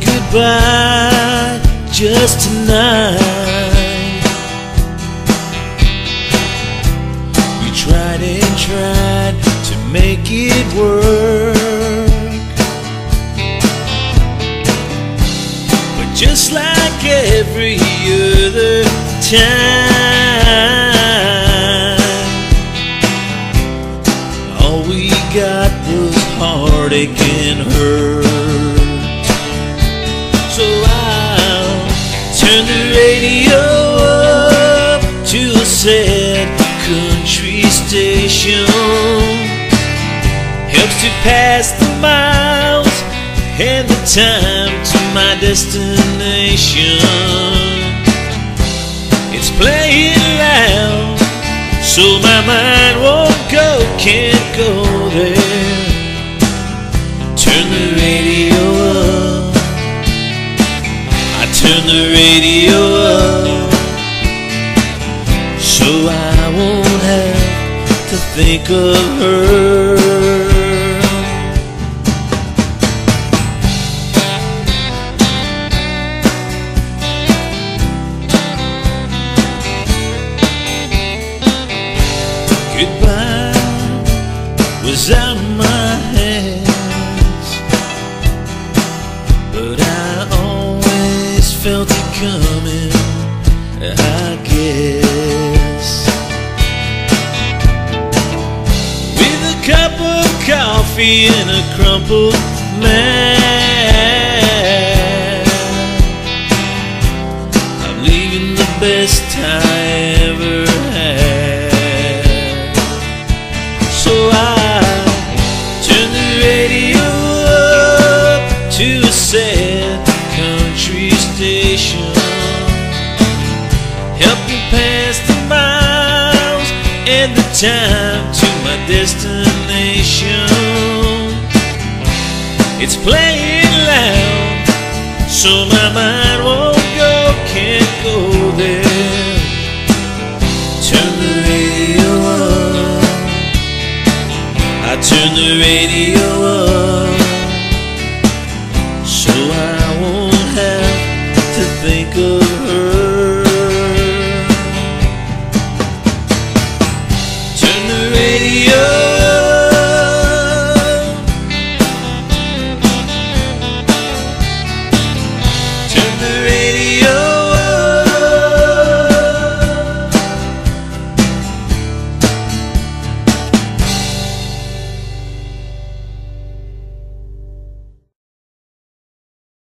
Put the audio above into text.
goodbye just tonight. We tried and tried to make it work. But just like every other time, all we got was heartache and hurt. Sad country station. Helps to pass the miles and the time to my destination. It's playing loud, so my mind won't go, can't go there. Turn the radio up. I turn the radio think of her. Goodbye was out my hands, but I always felt it coming. I guess cup of coffee and a crumpled man, I'm leaving the best I ever had. So I turn the radio up to a sad country station. Help me pass the miles and the time destination. It's playing loud, so my mind won't go, can't go there. Turn the radio on. I turn the radio on, so I.